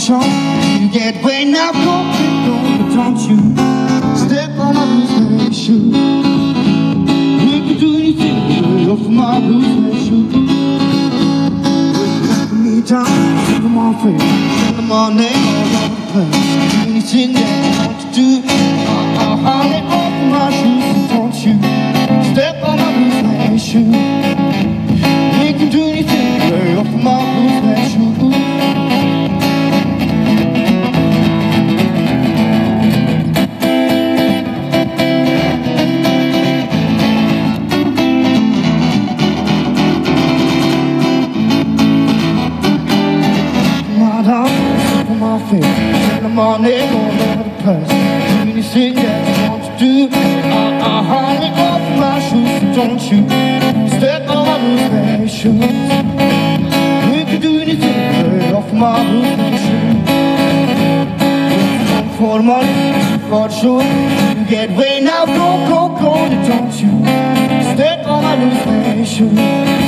You get way now, go, go, don't you step on my loose shoe. We can do anything off my loose shoe. Me down, come on, friend. Come on, name all over the place. Anything that my down, on my face, in the morning, all over the place. Do anything that you want to do. Uh, uh, honey, off my shoes, don't you step on my blue shoes. We can do anything, right off my blue shoes. For money, for show, you get way now, go, go, go, don't you step on my blue shoes.